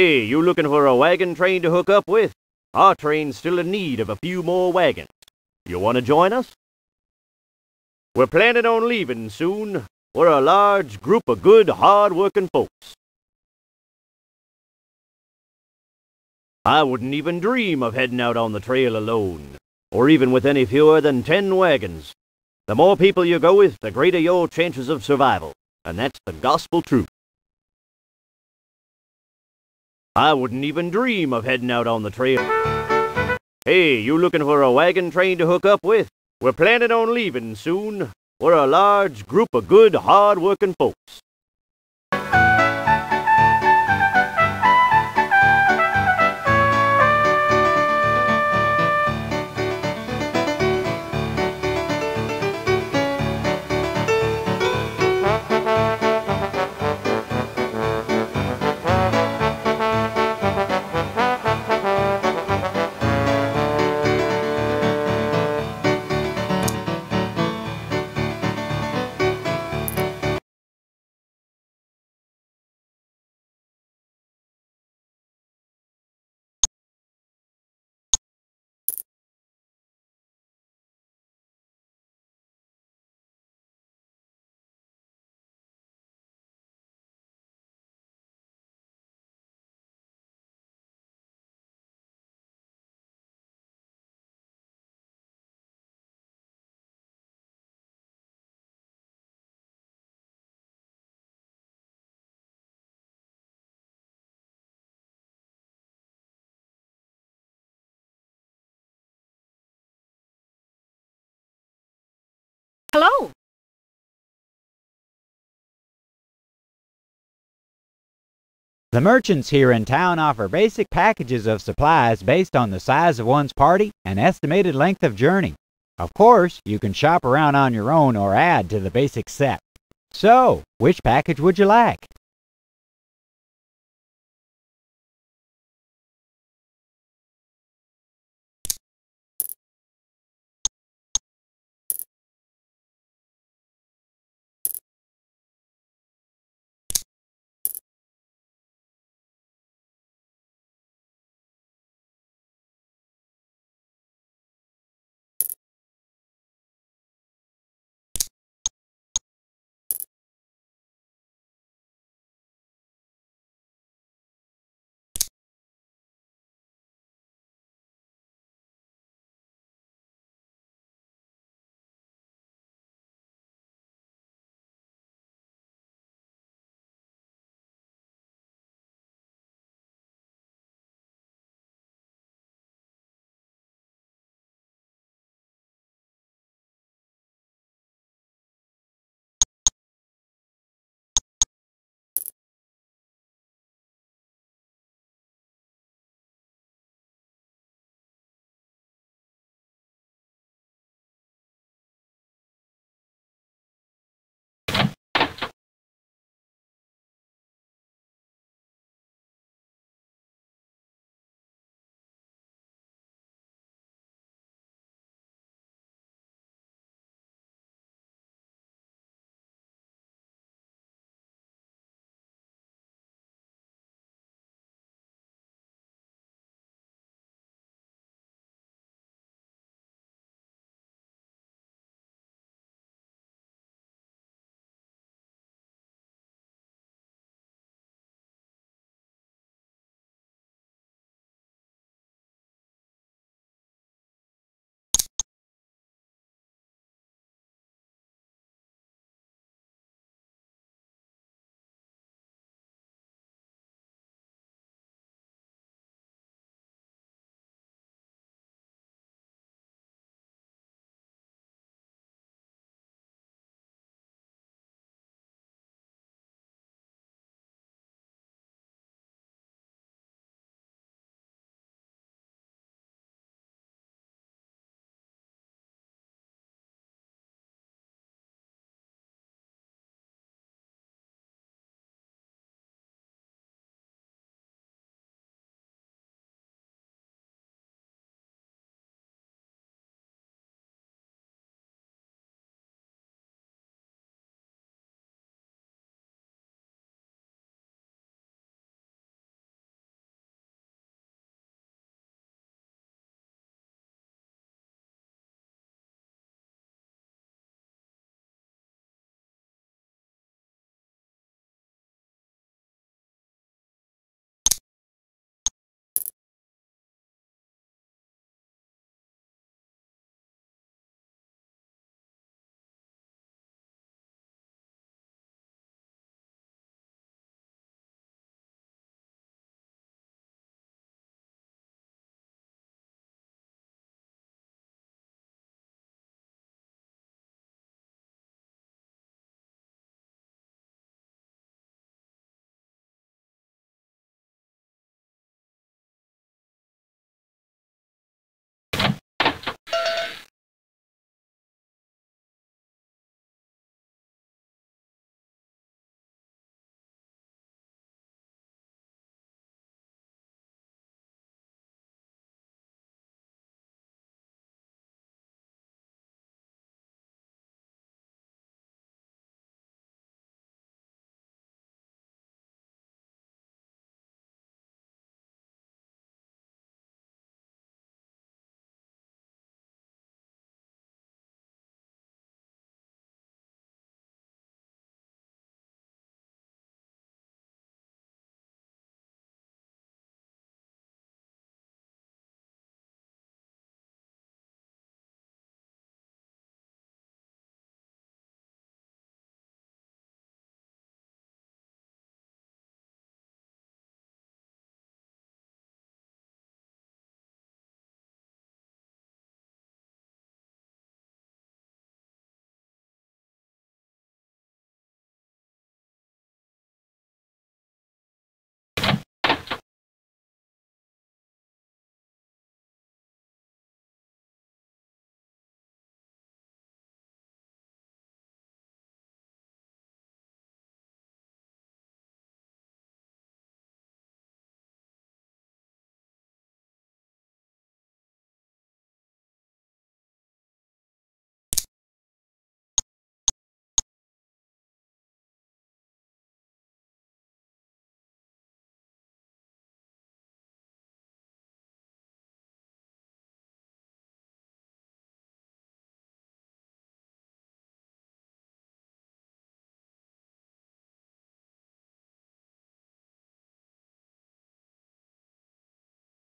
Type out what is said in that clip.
you looking for a wagon train to hook up with? Our train's still in need of a few more wagons. You want to join us? We're planning on leaving soon. We're a large group of good, hard-working folks. I wouldn't even dream of heading out on the trail alone, or even with any fewer than ten wagons. The more people you go with, the greater your chances of survival, and that's the gospel truth. I wouldn't even dream of heading out on the trail. Hey, you looking for a wagon train to hook up with? We're planning on leaving soon. We're a large group of good, hard-working folks. Hello. The merchants here in town offer basic packages of supplies based on the size of one's party and estimated length of journey. Of course, you can shop around on your own or add to the basic set. So, which package would you like?